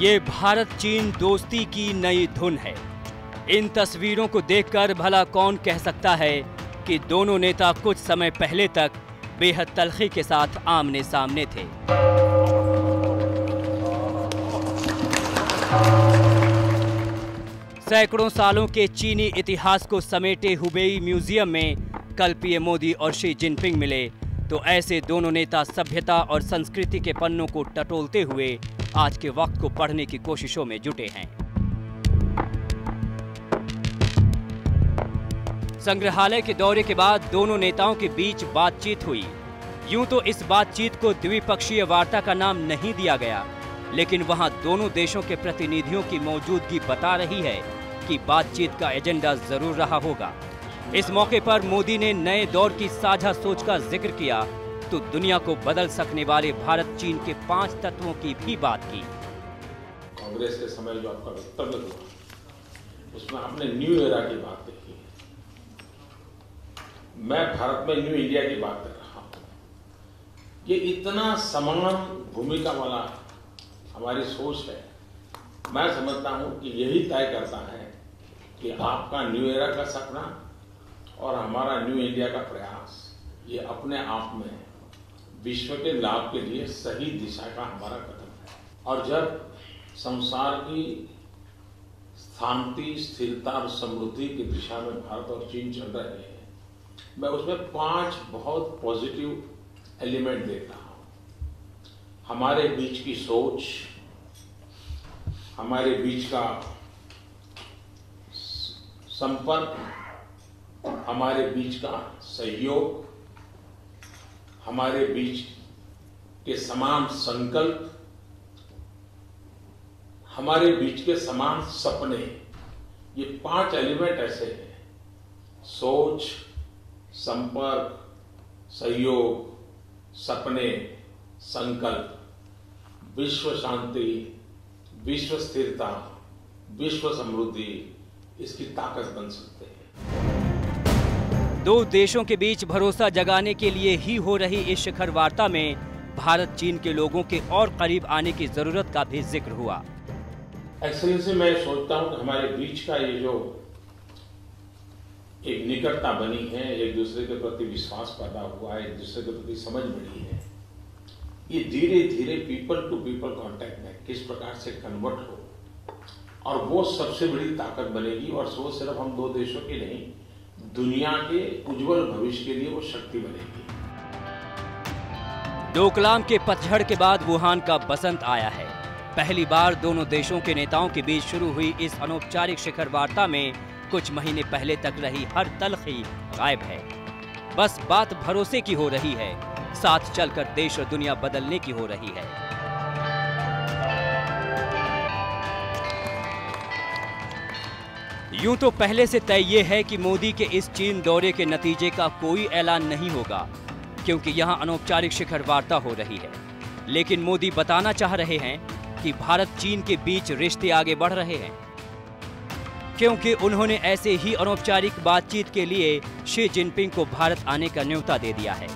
ये भारत चीन दोस्ती की नई धुन है। इन तस्वीरों को देखकर भला कौन कह सकता है कि दोनों नेता कुछ समय पहले तक बेहद तलखी के साथ आमने सामने थे। सैकड़ों सालों के चीनी इतिहास को समेटे हुबेई म्यूज़ियम में कल पीएम मोदी और शी जिनपिंग मिले तो ऐसे दोनों नेता सभ्यता और संस्कृति के पन्नों को टटोलते हुए आज के वक्त को पढ़ने की कोशिशों में जुटे हैं। संग्रहालय के दौरे के बाद दोनों नेताओं के बीच बातचीत हुई। यूँ तो इस बातचीत को द्विपक्षीय वार्ता का नाम नहीं दिया गया, लेकिन वहाँ दोनों देशों के प्रतिनिधियों की मौजूदगी बता रही है कि बातचीत का एजेंडा ज़रूर रहा होगा। इस मौके पर मोदी ने नए दौर की साझा सोच का ज़िक्र किया तो दुनिया को बदल सकने वाले भारत, चीन के पाँच तत्वों की भी बात की। कांग्रेस के समय जो आपका वक्तव्य हुआ, उसमें आपने न्यू एरा की बात कही मैं भारत में न्यू इंडिया की बात कर रहा हूँ। ये इतना समान भूमिका वाला हमारी सोच है। मैं समझता हूँ कि यही तय करता है कि आपका न्यू एरा का सपना और हमारा न्यू इंडिया का प्रयास, ये अपने आप में विश्व के लाभ के लिए सही दिशा का हमारा कदम है। और जब संसार की शांति, स्थिरता और समृद्धि की दिशा में भारत और चीन चल रहे हैं, मैं उसमें पाँच बहुत पॉजिटिव एलिमेंट रहा हूँ। हमारे बीच की सोच, हमारे बीच का संपर्क, हमारे बीच का सहयोग हमारे बीच के समान संकल्प, हमारे बीच के समान सपने, ये पाँच एलिमेंट ऐसे हैं। सोच, संपर्क सहयोग सपने, संकल्प। विश्व शांति, विश्व स्थिरता, विश्व समृद्धि, इसकी ताकत बन सकते हैं। दो देशों के बीच भरोसा जगाने के लिए ही हो रही इस शिखर वार्ता में भारत, चीन के लोगों के और करीब आने की ज़रूरत का भी ज़िक्र हुआ। एक्सलेंसी मैं सोचता हूँ हमारे बीच का ये जो एक निकटता बनी है, एक दूसरे के प्रति विश्वास पैदा हुआ है, एक दूसरे के प्रति समझ बनी है, ये धीरे धीरे पीपल टू पीपल कांटेक्ट में किस प्रकार से कन्वर्ट हो, और वो सबसे बड़ी ताकत बनेगी, और वो सिर्फ़ हम दो देशों की नहीं दुनिया के उज्जवल भविष्य के लिए वो शक्ति बनेगी। डोकलाम के पतझड़ के बाद वुहान का बसंत आया है। पहली बार दोनों देशों के नेताओं के बीच शुरू हुई इस अनौपचारिक शिखर वार्ता में कुछ महीने पहले तक रही हर तलखी गायब है। बस बात भरोसे की हो रही है, साथ चलकर देश और दुनिया बदलने की हो रही है। यूँ तो पहले से तय ये है कि मोदी के इस चीन दौरे के नतीजे का कोई ऐलान नहीं होगा, क्योंकि यहाँ अनौपचारिक शिखर वार्ता हो रही है। लेकिन मोदी बताना चाह रहे हैं कि भारत चीन के बीच रिश्ते आगे बढ़ रहे हैं। क्योंकि उन्होंने ऐसे ही अनौपचारिक बातचीत के लिए शी जिनपिंग को भारत आने का न्योता दे दिया है।